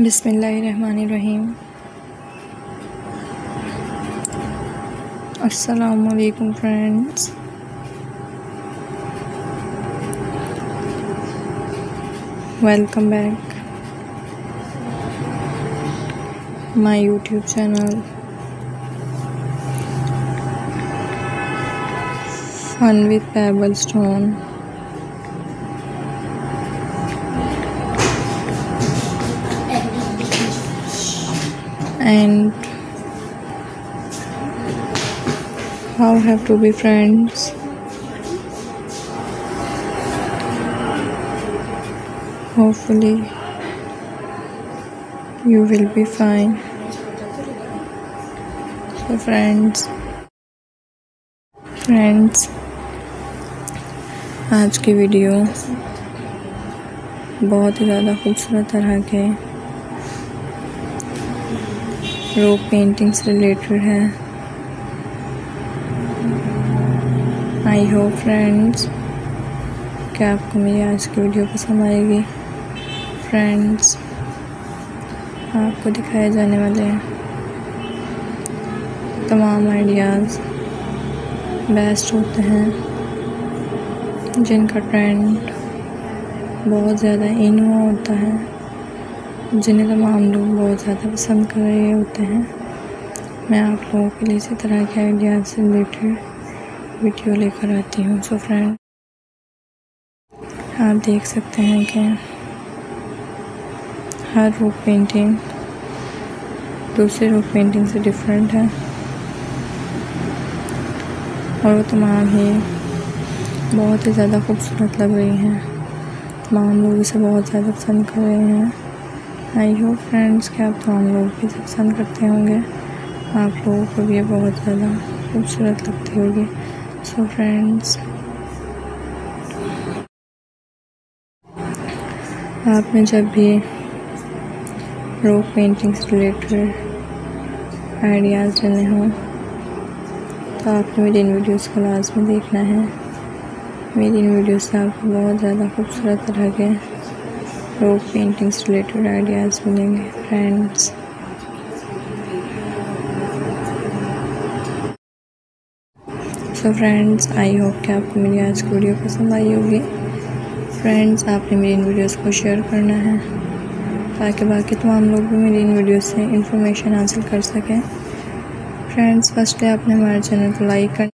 बिसमीम असलकुम friends. Welcome back my YouTube channel. Fun with pebble stone. And how have to be friends hopefully you will be fine so friends friends आज की video बहुत ही ज़्यादा खूबसूरत तरह के रो पेंटिंग से रिलेटेड है। आई होप फ्रेंड्स क्या आपको मेरी आज की वीडियो पसंद आएगी। फ्रेंड्स आपको दिखाए जाने वाले तमाम आइडियाज़ बेस्ट होते हैं, जिनका ट्रेंड बहुत ज़्यादा इन होता है। जिन्हें तमाम लोग बहुत ज़्यादा पसंद कर रहे होते हैं। मैं आप लोगों के लिए इसी तरह के आइडियाज़ से रिलेटेड वीडियो लेकर आती हूँ सो फ्रेंड आप देख सकते हैं कि हर रूप पेंटिंग दूसरे रूप पेंटिंग से डिफरेंट है। और वो तमाम ही बहुत ही ज़्यादा खूबसूरत लग रही हैं। तमाम लोग इसे बहुत ज़्यादा पसंद कर रहे हैं। आई होप फ्रेंड्स कि आप तो हम लोग भी पसंद करते होंगे? आप लोगों को भी बहुत ज़्यादा खूबसूरत लगती होगी। सो फ्रेंड्स आपने जब भी रोक पेंटिंग से रिलेटेड आइडियाज़ लेने हों तो आपने मेरी इन वीडियोस को लाजमी देखना है। मेरी इन वीडियोस से आपको बहुत ज़्यादा खूबसूरत तरह के रोड पेंटिंग्स रिलेटेड आइडियाज़ मिलेंगे friends so friends I hope कि आपको मेरी आज की वीडियो पसंद आई होगी। फ्रेंड्स आपने मेरी इन वीडियोस को शेयर करना है, ताकि बाकी तमाम लोग भी मेरी इन वीडियोस से इंफॉर्मेशन हासिल कर सकें। फ्रेंड्स फर्स्टली आपने हमारे चैनल को लाइक कर